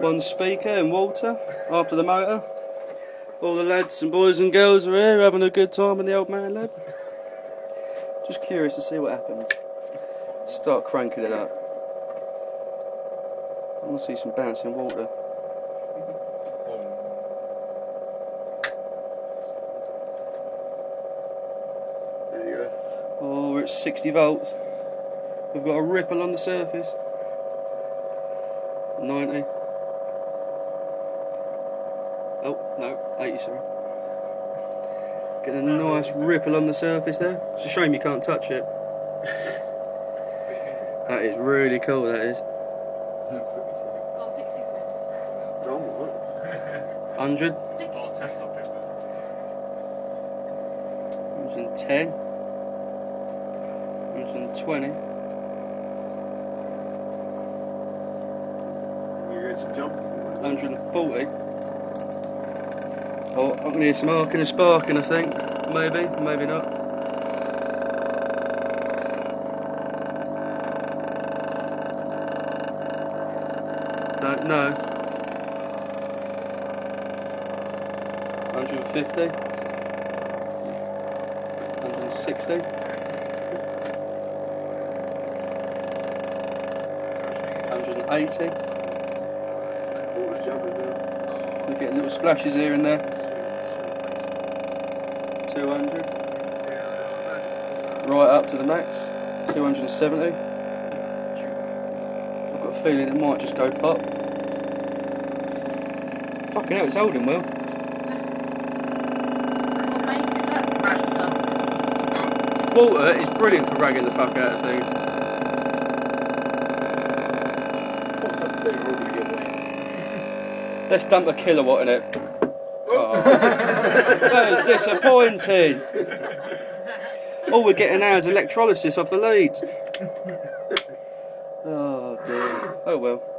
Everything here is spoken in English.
one speaker and water after the motor. All the lads and boys and girls are here having a good time in the old man lab. Just curious to see what happens. Start cranking it up. I want to see some bouncing water. There you go. Oh, we're at 60 volts. We've got a ripple on the surface. 90. Oh, no, 80, sorry. Getting a nice ripple on the surface there. It's a shame you can't touch it. That is really cool, that is. Go on, pick figure. Done, what? 100, Lick Oh, it. test subject. 110, 120, You get some jumping. 140. Oh, I can hear some arcing and sparking, I think. Maybe, maybe not. Don't know. 150. 160. 180. Water's jumping now. We're getting little splashes here and there. 200. Right up to the max. 270. I've got a feeling it might just go pop. Fucking hell, it's holding well. What make is? Water is brilliant for ragging the fuck out of things. They're all gonna get wet. Let's dump a kilowatt in it. Oh, that is disappointing. All we're getting now is electrolysis off the leads. Oh dear. Oh well.